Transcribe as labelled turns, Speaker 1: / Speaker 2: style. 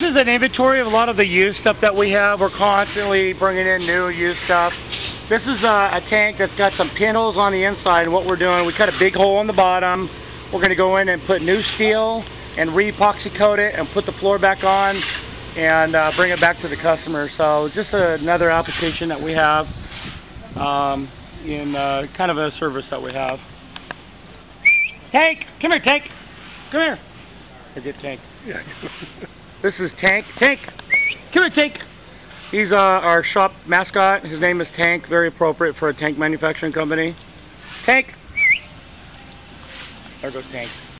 Speaker 1: This is an inventory of a lot of the used stuff that we have. We're constantly bringing in new used stuff. This is a, a tank that's got some pinholes on the inside. What we're doing, we cut a big hole in the bottom. We're going to go in and put new steel and re-epoxy coat it and put the floor back on and uh, bring it back to the customer. So just another application that we have um, in uh, kind of a service that we have. Tank, come here, Tank. Come here. I get Tank.
Speaker 2: Yeah.
Speaker 1: This is Tank. Tank! Come here, Tank! He's uh, our shop mascot. His name is Tank. Very appropriate for a tank manufacturing company. Tank! There goes Tank.